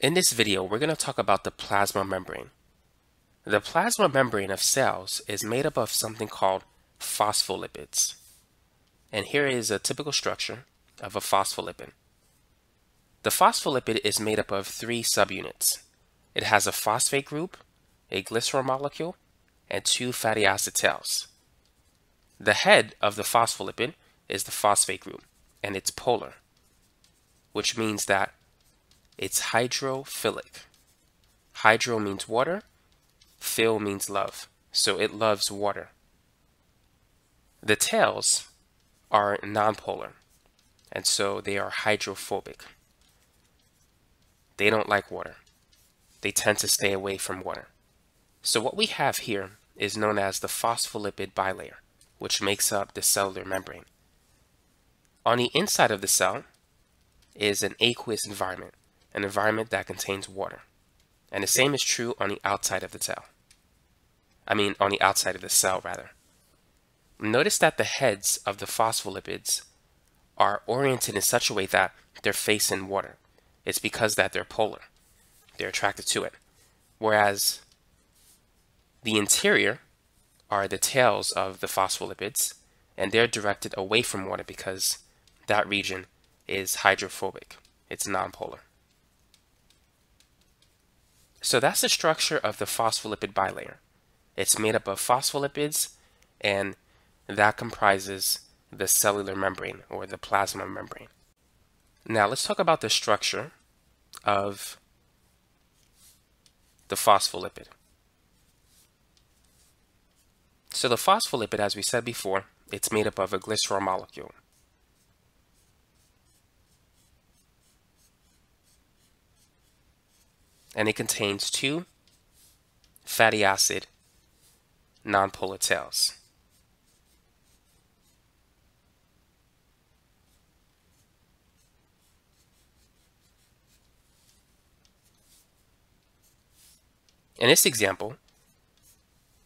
In this video, we're going to talk about the plasma membrane. The plasma membrane of cells is made up of something called phospholipids. And here is a typical structure of a phospholipid. The phospholipid is made up of three subunits. It has a phosphate group, a glycerol molecule, and two fatty acid tails. The head of the phospholipid is the phosphate group, and it's polar, which means that it's hydrophilic. Hydro means water, phil means love, so it loves water. The tails are nonpolar, and so they are hydrophobic. They don't like water. They tend to stay away from water. So what we have here is known as the phospholipid bilayer, which makes up the cellular membrane. On the inside of the cell is an aqueous environment, an environment that contains water. And the same is true on the outside of the cell. I mean, on the outside of the cell, rather. Notice that the heads of the phospholipids are oriented in such a way that they're facing water. It's because that they're polar. They're attracted to it. Whereas the interior are the tails of the phospholipids, and they're directed away from water because that region is hydrophobic. It's nonpolar. So that's the structure of the phospholipid bilayer. It's made up of phospholipids and that comprises the cellular membrane or the plasma membrane. Now let's talk about the structure of the phospholipid. So the phospholipid, as we said before, it's made up of a glycerol molecule. And it contains two fatty acid nonpolar tails. In this example,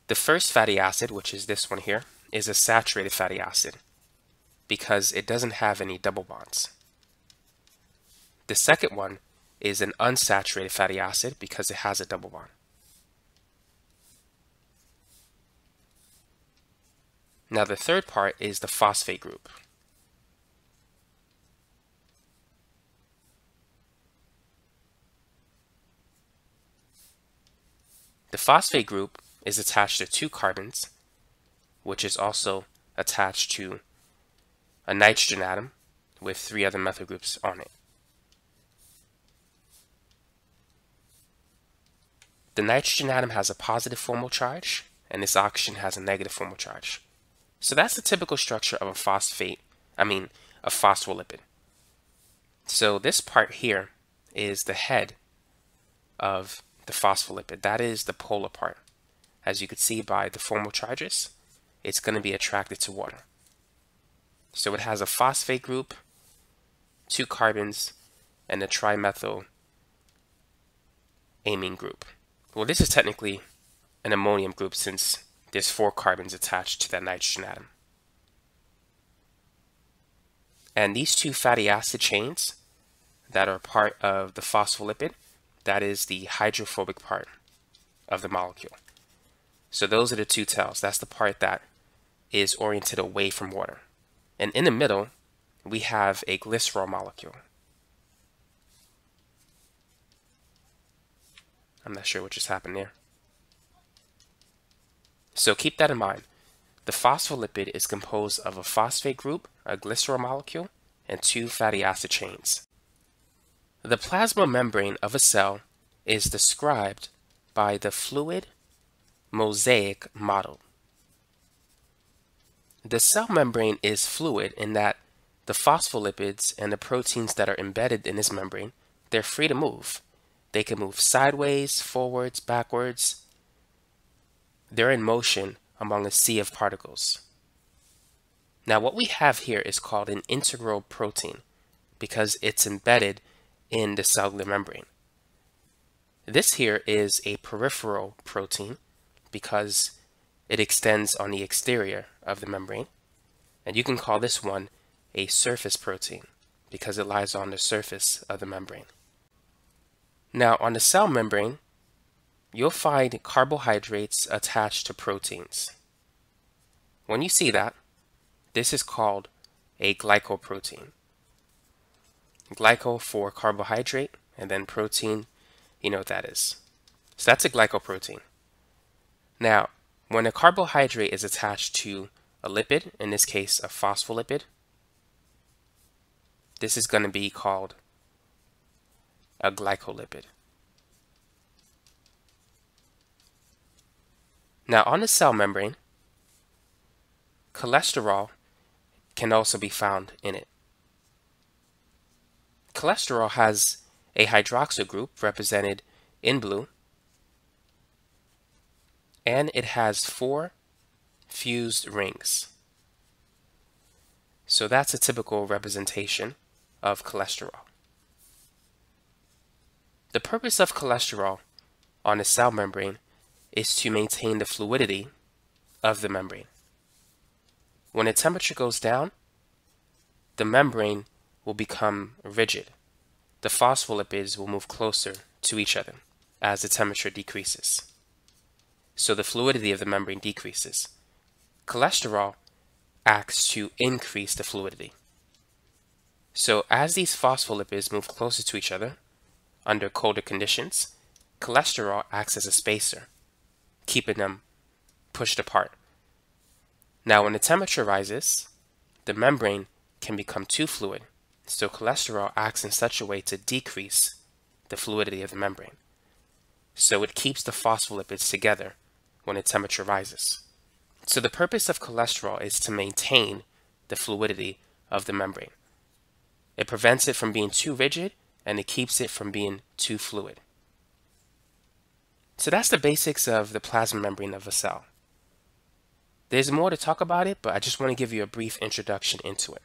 the first fatty acid, which is this one here, is a saturated fatty acid because it doesn't have any double bonds. The second one is an unsaturated fatty acid because it has a double bond. Now the third part is the phosphate group. The phosphate group is attached to two carbons, which is also attached to a nitrogen atom with three other methyl groups on it. The nitrogen atom has a positive formal charge, and this oxygen has a negative formal charge. So that's the typical structure of a phosphate, I mean, a phospholipid. So this part here is the head of the phospholipid. That is the polar part. As you can see by the formal charges, it's going to be attracted to water. So it has a phosphate group, two carbons, and a trimethyl amine group. Well, this is technically an ammonium group since there's four carbons attached to that nitrogen atom. And these two fatty acid chains that are part of the phospholipid, that is the hydrophobic part of the molecule. So those are the two tails. That's the part that is oriented away from water. And in the middle, we have a glycerol molecule. I'm not sure what just happened there. So keep that in mind. The phospholipid is composed of a phosphate group, a glycerol molecule, and two fatty acid chains. The plasma membrane of a cell is described by the fluid mosaic model. The cell membrane is fluid in that the phospholipids and the proteins that are embedded in this membrane, they're free to move. They can move sideways, forwards, backwards. They're in motion among a sea of particles. Now what we have here is called an integral protein because it's embedded in the cellular membrane. This here is a peripheral protein because it extends on the exterior of the membrane. And you can call this one a surface protein because it lies on the surface of the membrane. Now, on the cell membrane, you'll find carbohydrates attached to proteins. When you see that, this is called a glycoprotein. Glyco for carbohydrate, and then protein, you know what that is. So that's a glycoprotein. Now, when a carbohydrate is attached to a lipid, in this case a phospholipid, this is going to be called a glycolipid. Now on the cell membrane, cholesterol can also be found in it. Cholesterol has a hydroxyl group represented in blue, and it has four fused rings. So that's a typical representation of cholesterol. The purpose of cholesterol on the cell membrane is to maintain the fluidity of the membrane. When the temperature goes down, the membrane will become rigid. The phospholipids will move closer to each other as the temperature decreases. So the fluidity of the membrane decreases. Cholesterol acts to increase the fluidity. So as these phospholipids move closer to each other under colder conditions, cholesterol acts as a spacer, keeping them pushed apart. Now, when the temperature rises, the membrane can become too fluid, so cholesterol acts in such a way to decrease the fluidity of the membrane. So it keeps the phospholipids together when the temperature rises. So the purpose of cholesterol is to maintain the fluidity of the membrane. It prevents it from being too rigid and it keeps it from being too fluid. So that's the basics of the plasma membrane of a cell. There's more to talk about it, but I just want to give you a brief introduction into it.